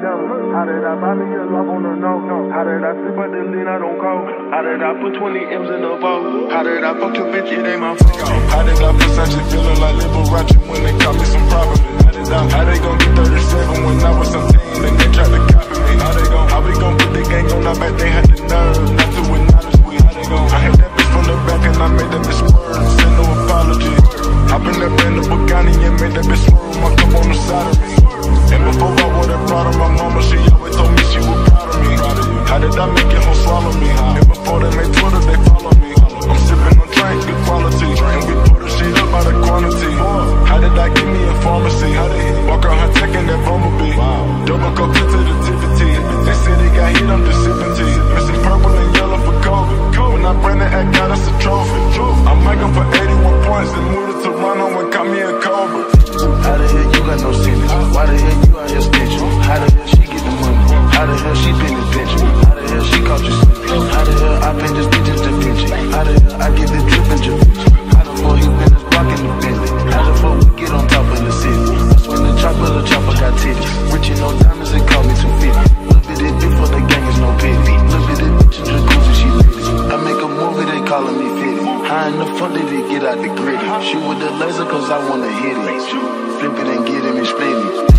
How did I buy me a love on the no? How did I sleep at the lean? I don't go. How did I put 20 M's in the boat? How did I fuck your bitch? It ain't my fault. How did I put such a feeling like Liberace? I make your hoe swallow me. And before they make Twitter, they follow me. I'm sipping on drink, good quality. And we pour the shit up by the quantity. How did I get me a pharmacy? Walk out high tech in that Bumblebee. Double cup into the Tiffany. They say they got hit, I'm just sipping tea. Missing purple and yellow for Kobe. When I bring it, I got us a trophy. I'm making for 81 points. Then moved to Toronto and got me a Cobra. How the hell you got no city? Why the hell I been just bitches to bitches. How the hell I get this drip in Javucci? How the fuck you been just blocking the Bentley. How the fuck we get on top of the city? That's when the chopper, the chopper got titties. Rich and no diamonds, they call me 250. Look at it, do for the gang is no pity. Look at it, bitch in jacuzzi, she lit. I make a movie, they calling me 50. How in the fuck did it get out the gritty? Shoot with the laser, cause I wanna hit it. Flip it and get him and split it.